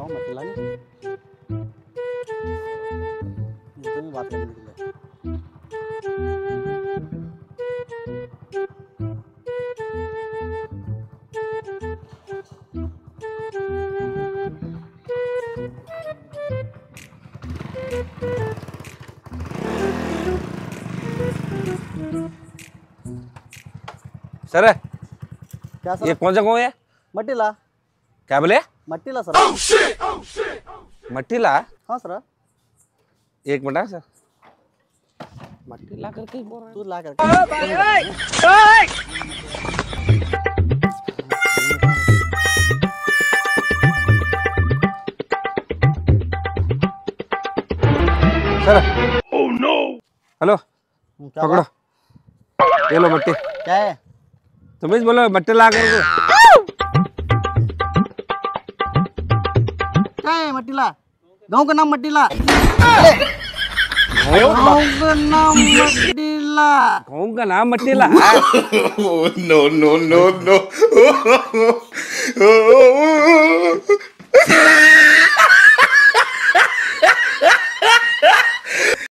आओ मत लानी मुझसे भी बात करने के लिए। सर क्या ये कौन सा गाँव है? मट्टीला क्या बोले? मट्टीला सर मट्टीला हाँ सर एक मिनट हाँ, सर मट्टीला करके ही बोल रहे तू ला कर हैं। सर हेलो क्या पकड़ो ये लो मट्टी क्या है तुम ही बोलो मट्टी ला कर क्या है मट्टीला गाँव का नाम मट्टीला गाँव का नाम मट्टीला गाँव का नाम मट्टीला Oh, no, no, no, no.